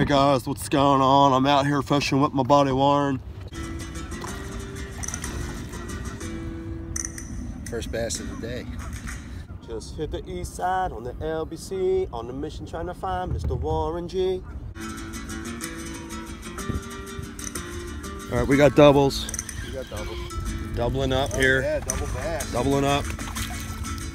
Hey guys, what's going on? I'm out here fishing with my buddy Warren. First bass of the day. Just hit the east side on the LBC, on the mission trying to find Mr. Warren G. All right, we got doubles. You got double. Doubling up oh, here, Yeah, double bass. doubling up.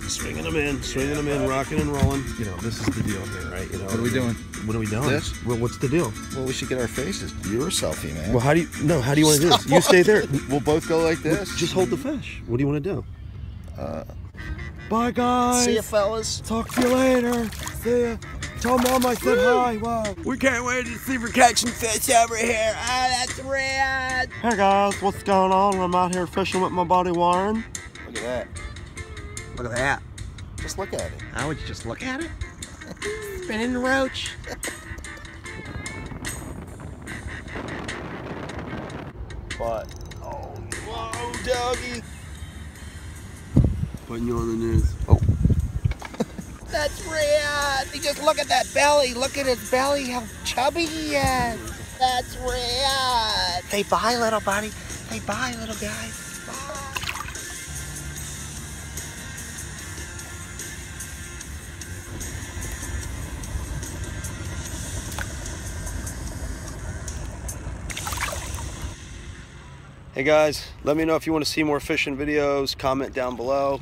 Swinging them in, swinging them in, rocking and rolling. You know, this is the deal here, right? You know, What are we doing? What are we doing? This? Well, what's the deal? Well, we should get our faces. You're a selfie, man. Well, how do you, no, how do you want to do this? You stay there. We'll both go like this. Just hold the fish. What do you want to do? Uh, Bye, guys. See you, fellas. Talk to you later. See ya. Tell mom I said hi. Wow. We can't wait to see we're catching fish over here. Ah, that's rad. Hey guys, what's going on? I'm out here fishing with my buddy Warren. Look at that. Look at that. Just look at it. I would you just look at it? Spinning the roach. But Oh, whoa, doggy. putting you on the news. Oh. That's rad. You just look at that belly. Look at his belly, how chubby he is. That's rad. Say bye, little buddy. They buy, little guy. Hey guys, let me know if you want to see more fishing videos. Comment down below.